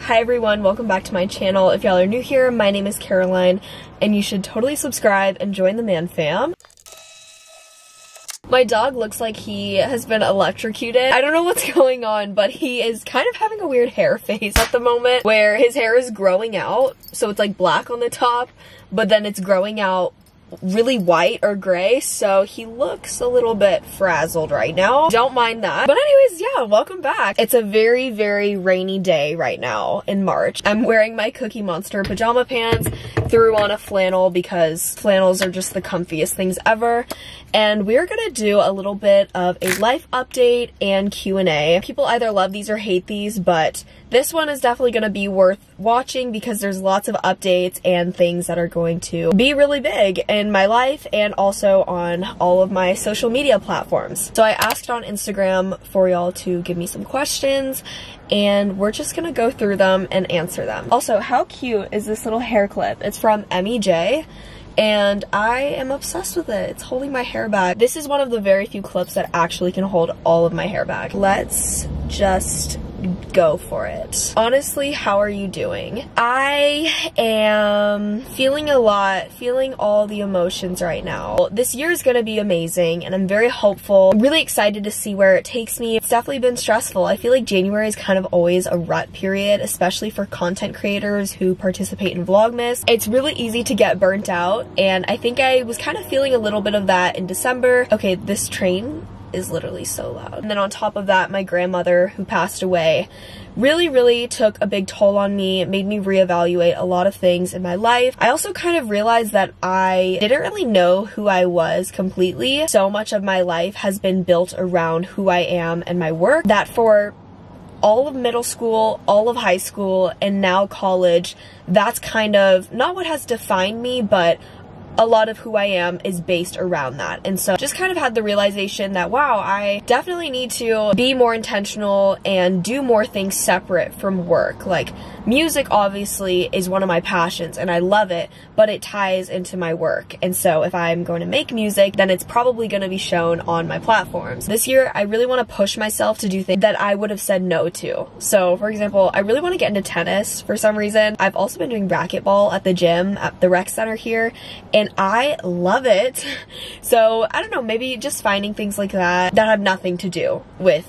Hi everyone, welcome back to my channel. If y'all are new here, my name is Caroline, and you should totally subscribe and join the man fam. My dog looks like he has been electrocuted. I don't know what's going on, but he is kind of having a weird hair face at the moment where his hair is growing out. So it's like black on the top, but then it's growing out really white or gray, so he looks a little bit frazzled right now. Don't mind that. But anyways, yeah, welcome back. It's a very, very rainy day right now in March. I'm wearing my Cookie Monster pajama pants, threw on a flannel because flannels are just the comfiest things ever. And we're gonna do a little bit of a life update and Q&A. People either love these or hate these, but this one is definitely going to be worth watching because there's lots of updates and things that are going to be really big in my life and also on all of my social media platforms. So I asked on Instagram for y'all to give me some questions and we're just gonna go through them and answer them. Also, how cute is this little hair clip? It's from Emi Jay and I am obsessed with it. It's holding my hair back. This is one of the very few clips that actually can hold all of my hair back. Let's just go for it. Honestly, how are you doing? I am feeling a lot, feeling all the emotions right now. This year is going to be amazing and I'm very hopeful. I'm really excited to see where it takes me. It's definitely been stressful. I feel like January is kind of always a rut period, especially for content creators who participate in Vlogmas. It's really easy to get burnt out and I think I was kind of feeling a little bit of that in December. Okay, this train is literally so loud. And then on top of that, my grandmother who passed away really, really took a big toll on me. It made me reevaluate a lot of things in my life. I also kind of realized that I didn't really know who I was completely. So much of my life has been built around who I am and my work that for all of middle school, all of high school, and now college, that's kind of not what has defined me, but a lot of who I am is based around that. And so just kind of had the realization that, wow, I definitely need to be more intentional and do more things separate from work. Like music obviously is one of my passions and I love it, but it ties into my work. And so if I'm going to make music, then it's probably going to be shown on my platforms. This year, I really want to push myself to do things that I would have said no to. So for example, I really want to get into tennis for some reason. I've also been doing racquetball at the gym at the rec center here and and I love it. So I don't know, maybe just finding things like that that have nothing to do with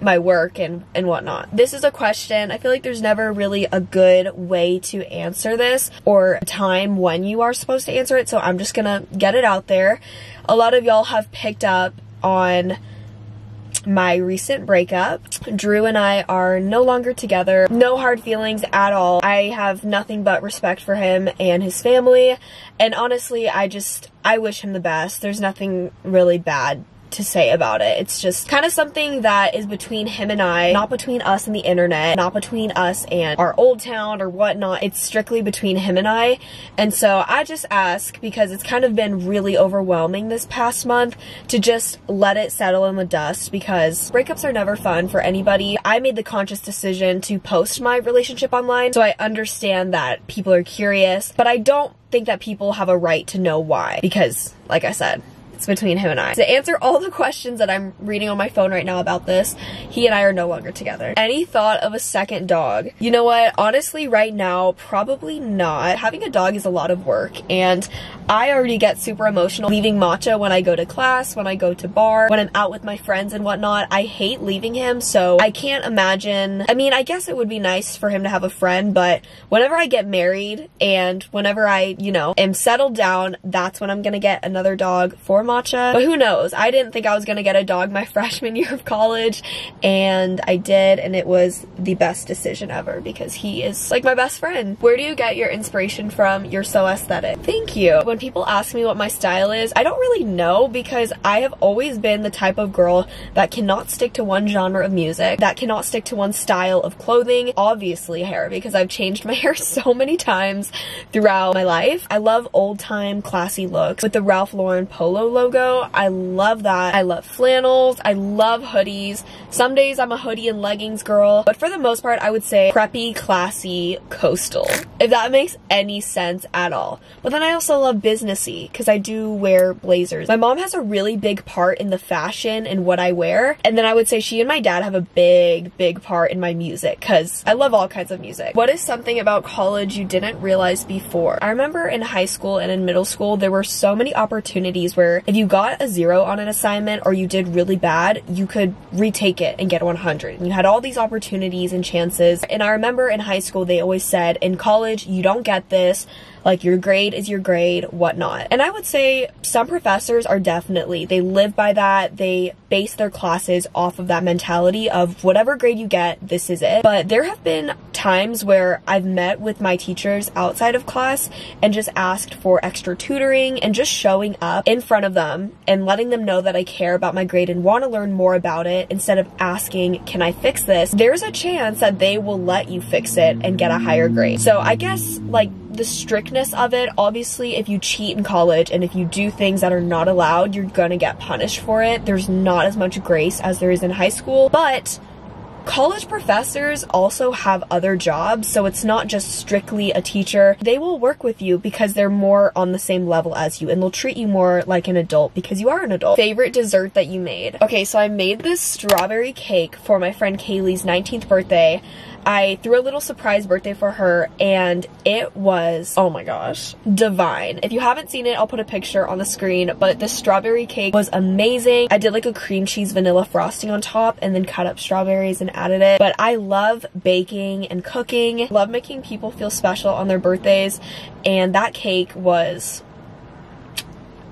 my work and, and whatnot. This is a question. I feel like there's never really a good way to answer this or a time when you are supposed to answer it. So I'm just gonna get it out there. A lot of y'all have picked up on my recent breakup. Drew and I are no longer together. No hard feelings at all. I have nothing but respect for him and his family. And honestly, I just, I wish him the best. There's nothing really bad to say about it. It's just kind of something that is between him and I, not between us and the internet, not between us and our old town or whatnot. It's strictly between him and I. And so I just ask, because it's kind of been really overwhelming this past month, to just let it settle in the dust because breakups are never fun for anybody. I made the conscious decision to post my relationship online, so I understand that people are curious, but I don't think that people have a right to know why because, like I said, it's between him and I. To answer all the questions that I'm reading on my phone right now about this, he and I are no longer together. Any thought of a second dog? You know what? Honestly, right now, probably not. Having a dog is a lot of work and I already get super emotional leaving Matcha when I go to class, when I go to barre, when I'm out with my friends and whatnot. I hate leaving him, so I can't imagine. I mean, I guess it would be nice for him to have a friend, but whenever I get married and whenever I, you know, am settled down, that's when I'm gonna get another dog for matcha. But who knows? I didn't think I was gonna get a dog my freshman year of college and I did and it was the best decision ever because he is like my best friend. Where do you get your inspiration from? You're so aesthetic. Thank you. When people ask me what my style is, I don't really know because I have always been the type of girl that cannot stick to one genre of music, that cannot stick to one style of clothing. Obviously hair because I've changed my hair so many times throughout my life. I love old time classy looks with the Ralph Lauren polo logo. I love that. I love flannels. I love hoodies. Some days I'm a hoodie and leggings girl, but for the most part, I would say preppy, classy, coastal. If that makes any sense at all. But then I also love businessy because I do wear blazers. My mom has a really big part in the fashion and what I wear. And then I would say she and my dad have a big, big part in my music because I love all kinds of music. What is something about college you didn't realize before? I remember in high school and in middle school, there were so many opportunities where if you got a zero on an assignment or you did really bad, you could retake it and get 100. And you had all these opportunities and chances. And I remember in high school, they always said, in college, you don't get this like your grade is your grade, whatnot. And I would say some professors are definitely, they live by that. They base their classes off of that mentality of whatever grade you get, this is it. But there have been times where I've met with my teachers outside of class and just asked for extra tutoring and just showing up in front of them and letting them know that I care about my grade and want to learn more about it instead of asking, can I fix this? There's a chance that they will let you fix it and get a higher grade. So I guess like the strictness of it, obviously if you cheat in college and if you do things that are not allowed, you're gonna get punished for it. There's not as much grace as there is in high school, but College professors also have other jobs, so it's not just strictly a teacher. They will work with you because they're more on the same level as you and they'll treat you more like an adult because you are an adult. Favorite dessert that you made? Okay, so I made this strawberry cake for my friend Kaylee's 19th birthday. I threw a little surprise birthday for her and it was, oh my gosh, divine. If you haven't seen it, I'll put a picture on the screen, but the strawberry cake was amazing. I did like a cream cheese vanilla frosting on top and then cut up strawberries and added it. But I love baking and cooking. Love making people feel special on their birthdays and that cake was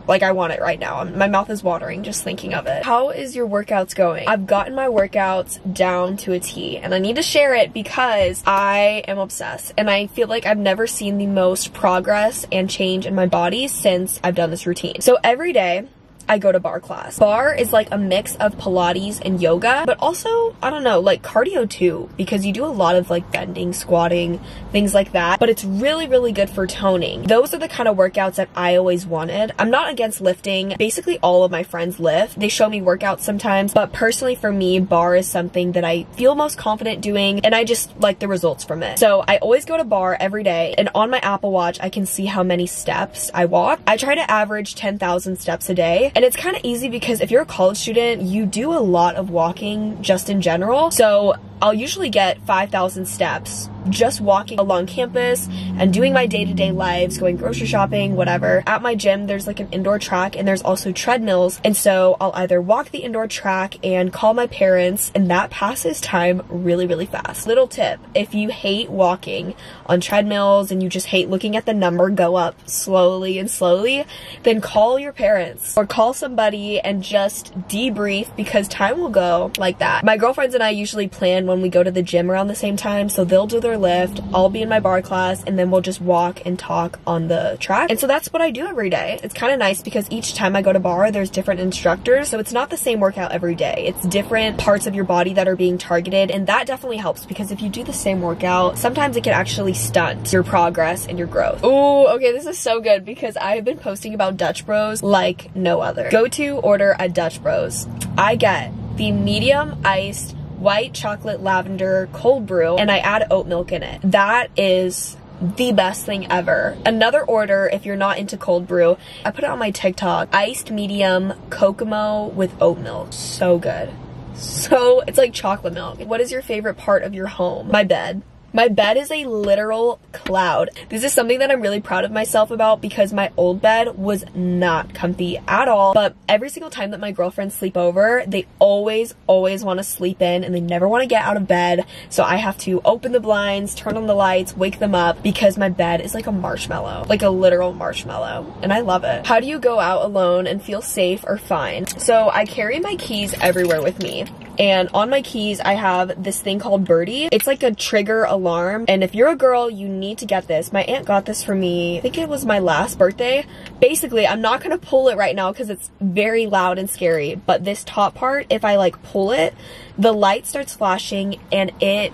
like I want it right now. My mouth is watering just thinking of it. How is your workouts going? I've gotten my workouts down to a T and I need to share it because I am obsessed and I feel like I've never seen the most progress and change in my body since I've done this routine. So every day I go to barre class. Barre is like a mix of Pilates and yoga, but also, I don't know, like cardio too, because you do a lot of like bending, squatting, things like that, but it's really, really good for toning. Those are the kind of workouts that I always wanted. I'm not against lifting. Basically all of my friends lift. They show me workouts sometimes, but personally for me, barre is something that I feel most confident doing and I just like the results from it. So I always go to barre every day and on my Apple Watch, I can see how many steps I walk. I try to average 10,000 steps a day and it's kind of easy because if you're a college student, you do a lot of walking just in general. So I'll usually get 5,000 steps just walking along campus and doing my day-to-day -day lives, going grocery shopping, whatever. At my gym, there's like an indoor track and there's also treadmills. And so I'll either walk the indoor track and call my parents and that passes time really, really fast. Little tip, if you hate walking on treadmills and you just hate looking at the number go up slowly and slowly, then call your parents or call somebody and just debrief because time will go like that. My girlfriends and I usually plan when we go to the gym around the same time, so they'll do their lift, I'll be in my barre class, and then we'll just walk and talk on the track. And so that's what I do every day. It's kind of nice because each time I go to barre, there's different instructors, so it's not the same workout every day. It's different parts of your body that are being targeted, and that definitely helps because if you do the same workout, sometimes it can actually stunt your progress and your growth. Oh, okay, this is so good because I have been posting about Dutch Bros like no other. Go to order at Dutch Bros. I get the medium iced white chocolate lavender cold brew and I add oat milk in it. That is the best thing ever. Another order, if you're not into cold brew, I put it on my TikTok. Iced medium Kokomo with oat milk. So good. So, it's like chocolate milk. What is your favorite part of your home? My bed. My bed is a literal cloud. This is something that I'm really proud of myself about because my old bed was not comfy at all. But every single time that my girlfriends sleep over, they always, always want to sleep in and they never want to get out of bed. So I have to open the blinds, turn on the lights, wake them up because my bed is like a marshmallow, like a literal marshmallow. And I love it. How do you go out alone and feel safe or fine? So I carry my keys everywhere with me. And on my keys, I have this thing called Birdie. It's like a trigger alarm. And if you're a girl, you need to get this. My aunt got this for me. I think it was my last birthday. Basically, I'm not to pull it right now because it's very loud and scary. But this top part, if I like pull it, the light starts flashing and it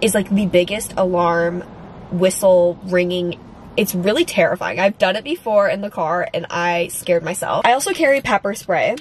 is like the biggest alarm whistle ringing It's really terrifying. I've done it before in the car and I scared myself. I also carry pepper spray.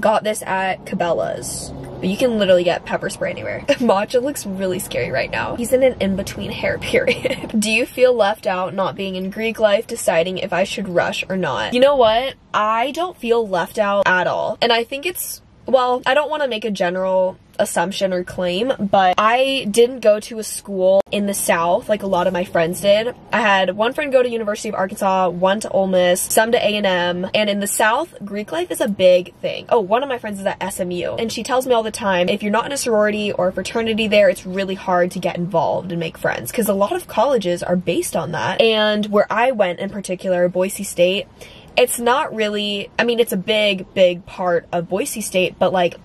Got this at Cabela's. But you can literally get pepper spray anywhere. Matcha looks really scary right now. He's in an in-between hair period. Do you feel left out not being in Greek life, deciding if I should rush or not? You know what? I don't feel left out at all. And I think it's well, I don't want to make a general assumption or claim, but I didn't go to a school in the South like a lot of my friends did. I had one friend go to University of Arkansas, one to Ole Miss, some to A&M, and in the South, Greek life is a big thing. Oh, one of my friends is at SMU, and she tells me all the time, if you're not in a sorority or a fraternity there, it's really hard to get involved and make friends, because a lot of colleges are based on that. And where I went in particular, Boise State, it's not really, I mean, it's a big, big part of Boise State, but like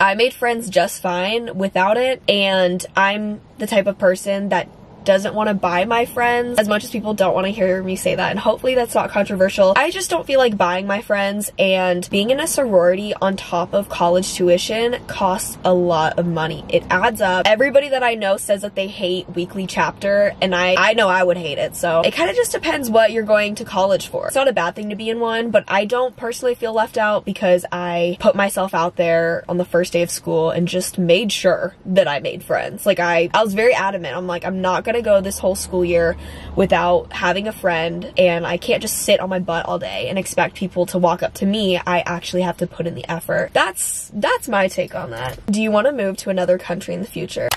I made friends just fine without it and I'm the type of person that doesn't want to buy my friends as much as people don't want to hear me say that and hopefully that's not controversial. I just don't feel like buying my friends and being in a sorority on top of college tuition costs a lot of money. It adds up. Everybody that I know says that they hate weekly chapter and I, I know I would hate it. So it kind of just depends what you're going to college for. It's not a bad thing to be in one, but I don't personally feel left out because I put myself out there on the first day of school and just made sure that I made friends. Like I, I was very adamant. I'm like, I'm not gonna gonna go this whole school year without having a friend and I can't just sit on my butt all day and expect people to walk up to me. I actually have to put in the effort. That's, that's my take on that. Do you want to move to another country in the future?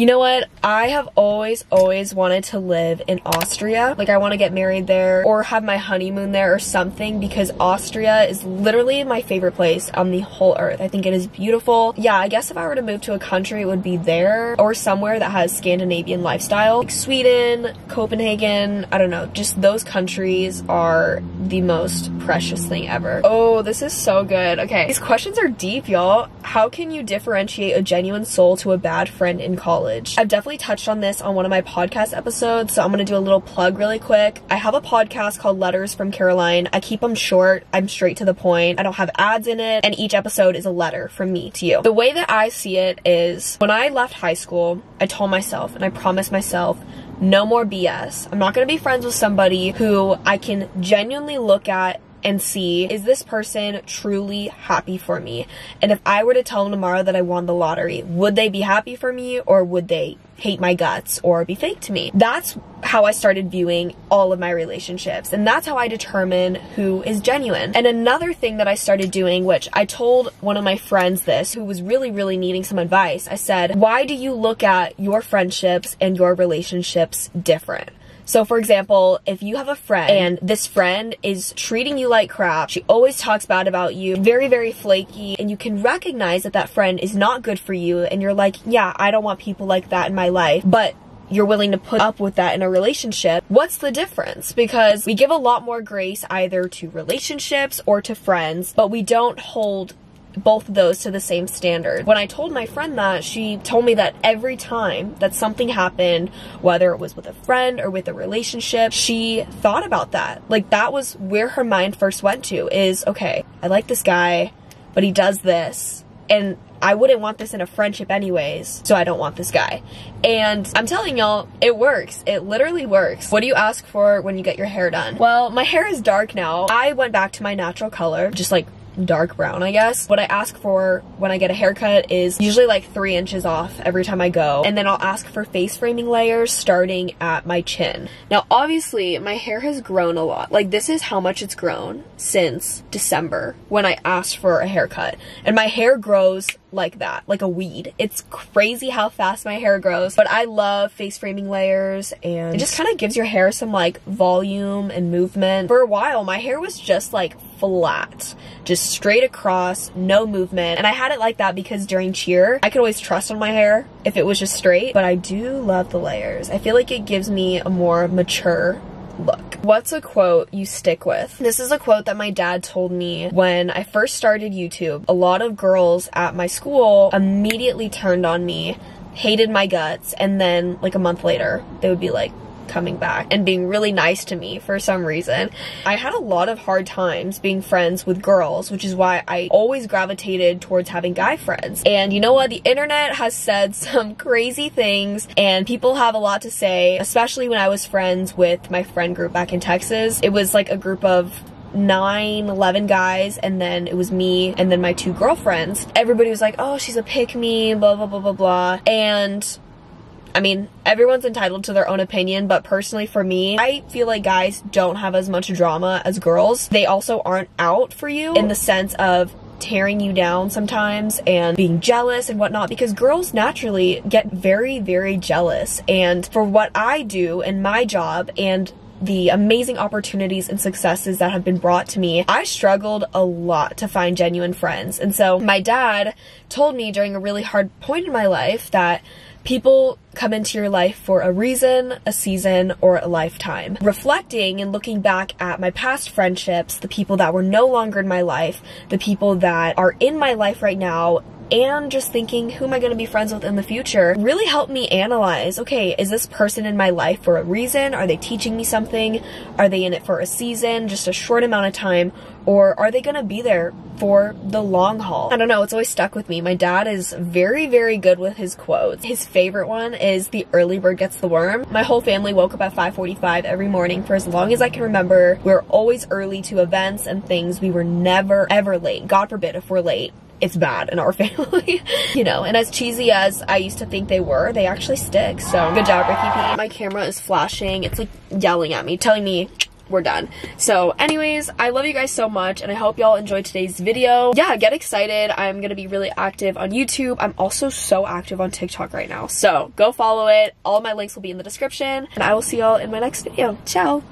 You know what? I have always, always wanted to live in Austria. Like I want to get married there or have my honeymoon there or something because Austria is literally my favorite place on the whole earth. I think it is beautiful. Yeah, I guess if I were to move to a country, it would be there or somewhere that has Scandinavian lifestyle. Like Sweden, Copenhagen, I don't know. Just those countries are the most precious thing ever. Oh, this is so good. Okay, these questions are deep, y'all. How can you differentiate a genuine soul to a bad friend in college? College. I've definitely touched on this on one of my podcast episodes, so I'm gonna do a little plug really quick. I have a podcast called Letters from Caroline. I keep them short, I'm straight to the point. I don't have ads in it, and each episode is a letter from me to you. The way that I see it is when I left high school, I told myself and I promised myself no more BS. I'm not gonna be friends with somebody who I can genuinely look at and see is this person truly happy for me? And if I were to tell them tomorrow that I won the lottery would they be happy for me or would they hate my guts or be fake to me. That's how I started viewing all of my relationships and that's how I determine who is genuine. And another thing that I started doing which I told one of my friends this who was really really needing some advice I said why do you look at your friendships and your relationships different? So for example, if you have a friend and this friend is treating you like crap, she always talks bad about you, very, very flaky, and you can recognize that that friend is not good for you and you're like, yeah, I don't want people like that in my life, but you're willing to put up with that in a relationship, what's the difference? Because we give a lot more grace either to relationships or to friends, but we don't hold both of those to the same standard. When I told my friend that, she told me that every time that something happened, whether it was with a friend or with a relationship, she thought about that. Like that was where her mind first went to is, okay, I like this guy, but he does this. And I wouldn't want this in a friendship anyways, so I don't want this guy. And I'm telling y'all, it works. It literally works. What do you ask for when you get your hair done? Well, my hair is dark now. I went back to my natural color, just like dark brown, I guess. What I ask for when I get a haircut is usually like three inches off every time I go. And then I'll ask for face framing layers starting at my chin. Now, obviously, my hair has grown a lot. Like, this is how much it's grown since December when I asked for a haircut. And my hair grows like that, like a weed. It's crazy how fast my hair grows, but I love face framing layers and it just kind of gives your hair some like volume and movement. For a while, my hair was just like flat, just straight across, no movement. And I had it like that because during cheer, I could always trust on my hair if it was just straight, but I do love the layers. I feel like it gives me a more mature look. What's a quote you stick with? This is a quote that my dad told me when I first started YouTube. A lot of girls at my school immediately turned on me, hated my guts, and then like a month later, they would be like, coming back and being really nice to me for some reason. I had a lot of hard times being friends with girls, which is why I always gravitated towards having guy friends. And you know what? The internet has said some crazy things and people have a lot to say, especially when I was friends with my friend group back in Texas. It was like a group of nine, 11 guys, and then it was me and then my two girlfriends. Everybody was like, oh, she's a pick me, blah, blah, blah, blah, blah. And I mean, everyone's entitled to their own opinion, but personally for me, I feel like guys don't have as much drama as girls. They also aren't out for you in the sense of tearing you down sometimes and being jealous and whatnot because girls naturally get very, very jealous. And for what I do in my job and the amazing opportunities and successes that have been brought to me, I struggled a lot to find genuine friends. And so my dad told me during a really hard point in my life that people come into your life for a reason, a season, or a lifetime. Reflecting and looking back at my past friendships, the people that were no longer in my life, the people that are in my life right now, and just thinking who am I going to be friends with in the future really helped me analyze, okay, is this person in my life for a reason? Are they teaching me something? Are they in it for a season, just a short amount of time? Or are they going to be there for the long haul? I don't know, it's always stuck with me. My dad is very, very good with his quotes. His favorite one is the early bird gets the worm. My whole family woke up at 5.45 every morning for as long as I can remember. We were always early to events and things. We were never, ever late. God forbid if we're late it's bad in our family, you know, and as cheesy as I used to think they were, they actually stick. So good job, Ricky P. My camera is flashing. It's like yelling at me, telling me we're done. So anyways, I love you guys so much and I hope y'all enjoyed today's video. Yeah, get excited. I'm gonna be really active on YouTube. I'm also so active on TikTok right now. So go follow it. All my links will be in the description and I will see y'all in my next video. Ciao.